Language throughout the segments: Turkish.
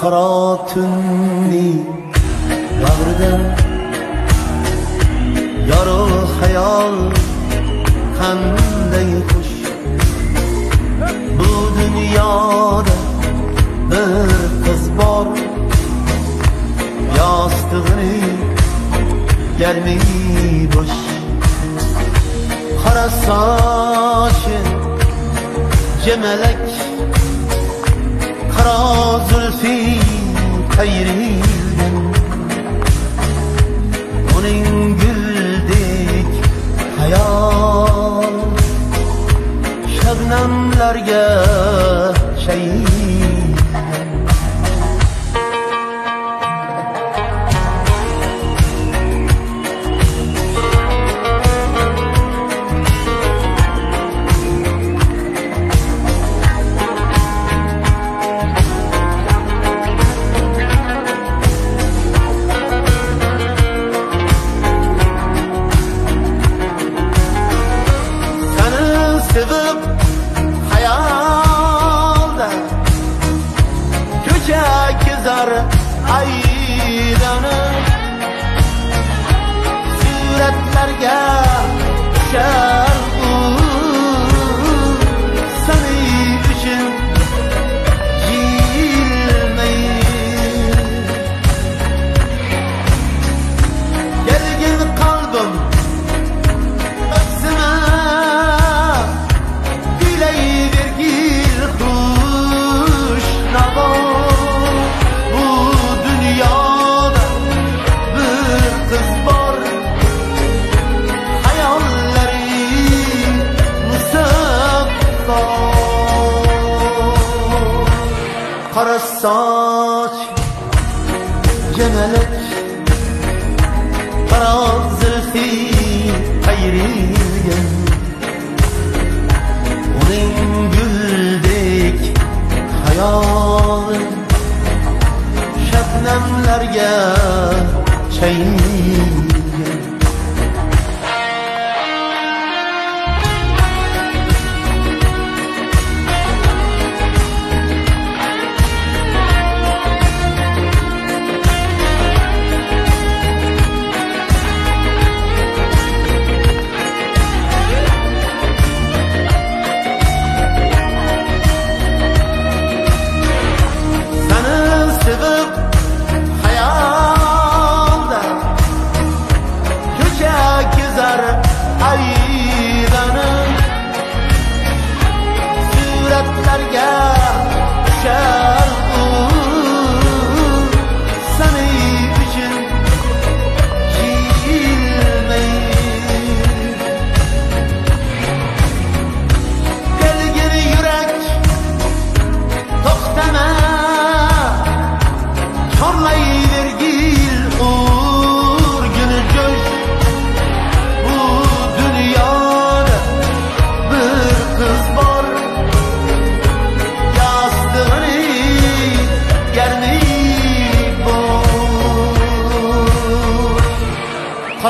qaro tunni bag'rida yorug' xayol qanday xush bu dunyoda bir qiz bor yostig'ini yarmi bo'sh qora sochi jemalak قرار زلفی خیری kezar aylanib suratlarga tushar qora soch jo'nalib qora zulfi qayrilgan uning guldek hayoli shabnamlarga chayngan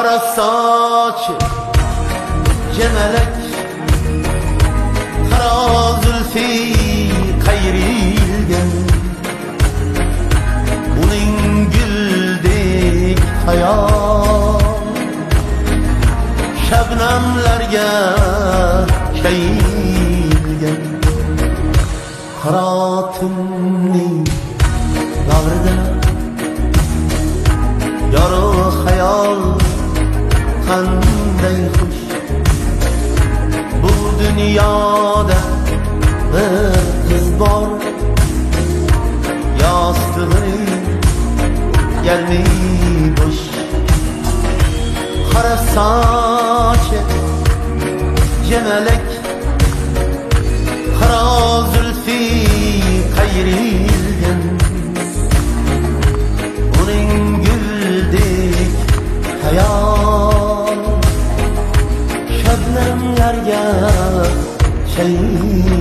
Kara saç cemelek. Kara zülfi qayrilgan Uning güldek hayal Şebnemlerge keyilgen Kara tümni davrida Yorug' hayol qanday xush bu bir qiz bor yostig'ini yarmi bo'sh qora sochi jemalak 人。